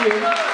Спасибо.